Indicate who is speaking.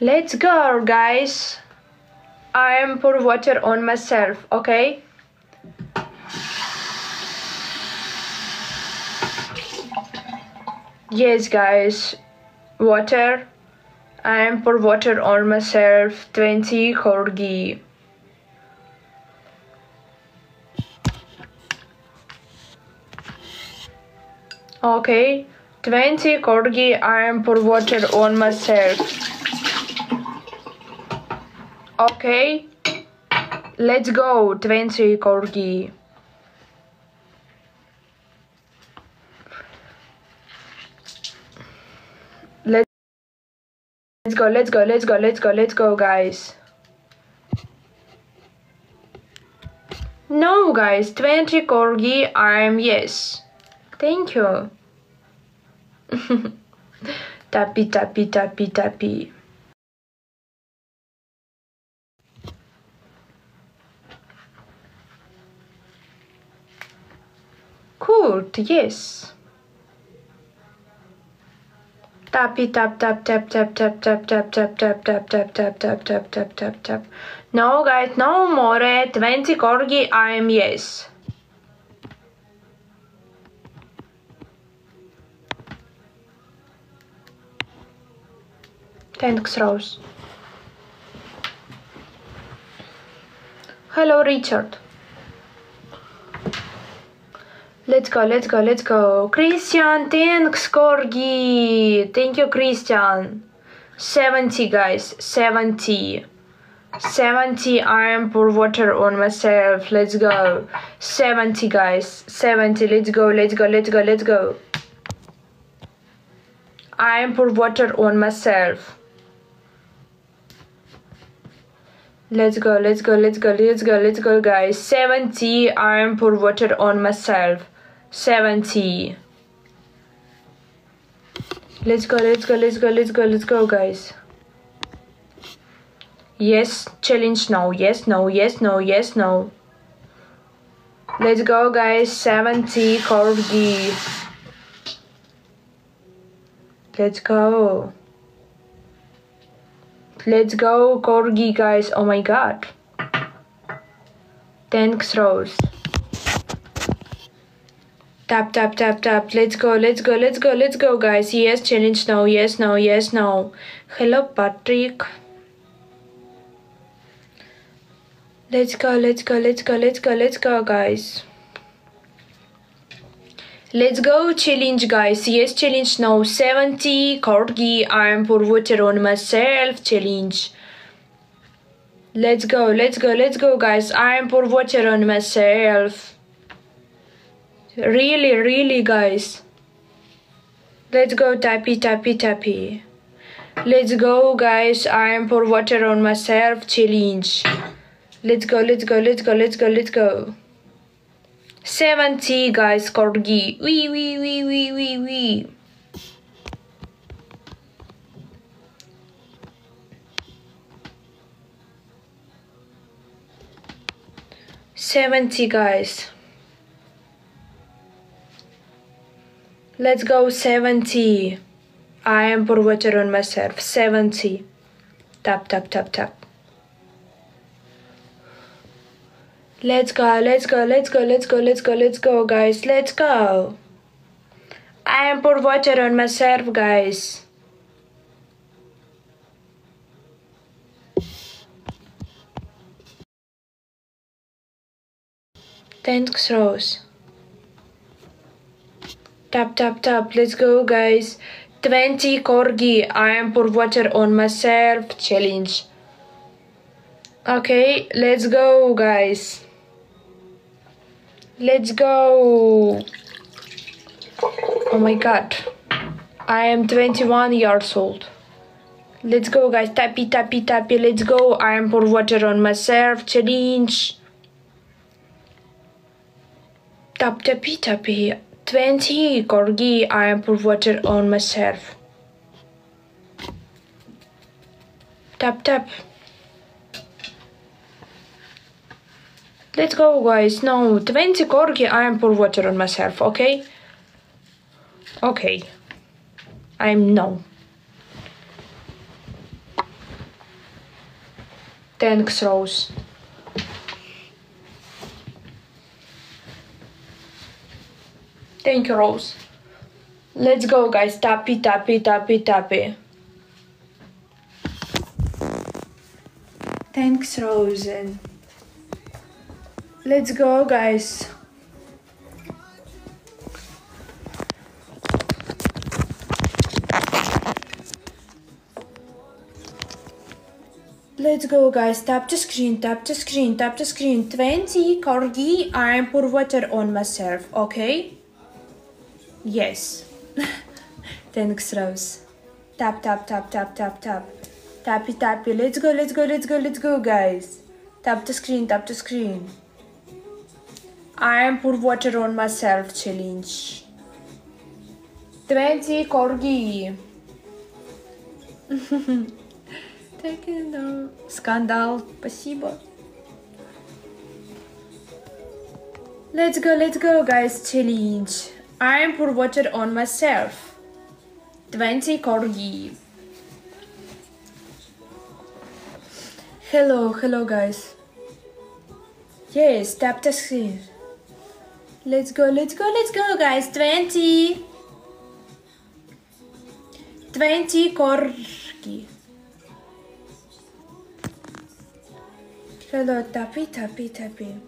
Speaker 1: Let's go, guys. I am pour water on myself, okay? Yes, guys. Water. I am pour water on myself. 20 corgi. Okay. 20 corgi. I am pour water on myself. Okay. Let's go. 20 corgi. Let's go, let's go, let's go, let's go, let's go, guys. No, guys, 20 corgi, I'm yes. Thank you. tappy, tappy, tappy, tappy. Cool, yes. Tappy tap tap tap tap tap tap tap tap tap tap tap tap tap tap tap tap tap. No guys, no more. 20 corgi, I am yes. Thanks, Rose. Hello, Richard. Let's go, let's go, let's go. Christian, thanks, Corgi. Thank you, Christian. 70, guys. 70. 70, I am pour water on myself. Let's go. 70, guys. 70, let's go, let's go, let's go, let's go. I am pour water on myself. Let's go, let's go, let's go, let's go, let's go, guys. 70, I am pour water on myself. 70. Let's go, let's go, let's go, let's go, let's go, guys. Yes, challenge no, yes, no, yes, no, yes, no. Let's go, guys. 70 corgi. Let's go. Let's go, corgi, guys. Oh my god. Thanks, Rose. Tap, tap, tap, tap. Let's go, let's go, let's go, let's go, guys. Yes, challenge now. Yes, no, yes, no. Hello, Patrick. Let's go, let's go, let's go, let's go, let's go, guys. Let's go challenge guys. Yes, challenge now. 70 corgi. I am pour water on myself. Challenge. Let's go, let's go, let's go guys. I am pour water on myself. Really, really guys. Let's go tappy, tappy, tappy. Let's go guys. I am pour water on myself. Challenge. Let's go, let's go, let's go, let's go, let's go. 70 guys corgi wee wee wee wee wee wee Seventy guys. Let's go seventy. I am pour water on myself. Seventy. Tap tap tap tap. Let's go, let's go, let's go, let's go, let's go, let's go, guys, let's go. I am pour water on myself, guys. Thanks, Rose. Tap, tap, tap, let's go, guys. 20 corgi, I am pour water on myself challenge. Okay, let's go, guys. Let's go. Oh my god. I am 21 years old. Let's go guys. Tappy tappy tappy. Let's go. I am pour water on myself. Challenge. Tap tappy tappy. 20 corgi. I am pour water on myself. Tap tap. Let's go guys. No, 20 corgi I am water on myself, okay? Okay. I'm no. Thanks, Rose. Thank you, Rose. Let's go, guys. Tappy, tappy, tappy, tappy. Thanks, Rose. And let's go, guys. Let's go, guys. Tap the screen, tap the screen, tap the screen. 20 corgi. I'm pour water on myself, okay? Yes. Thanks, Rose. Tap, tap, tap, tap, tap, tap. Tappy, tappy. Let's go, let's go, let's go, let's go, guys. Tap the screen, tap the screen. I am pour water on myself challenge. 20 corgi. Так и да. Скандал. Спасибо. Let's go, let's go, guys. Challenge. I'm pour water on myself. 20 corgi. Hello, hello, guys. Yes, tap the screen. Let's go, let's go, let's go, guys. 20. 20 corgi. Hello, tappy, tappy, tappy.